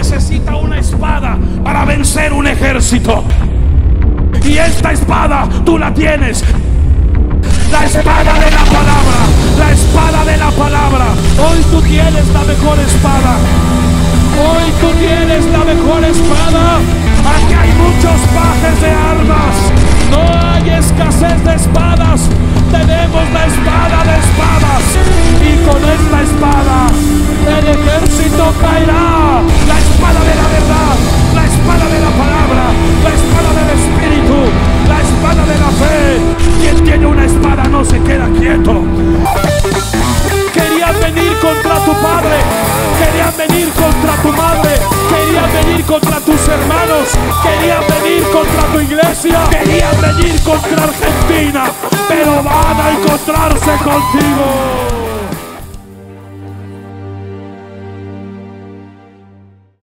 necesita una espada para vencer un ejército. Y esta espada tú la tienes. La espada de la palabra. La espada de la palabra. Hoy tú tienes la mejor espada. Hoy tú tienes la mejor espada. Aquí hay muchos pajes de armas. No hay escasez de espadas. Tenemos la espada padre, querían venir contra tu madre, querían venir contra tus hermanos, querían venir contra tu iglesia, querían venir contra Argentina, pero van a encontrarse contigo.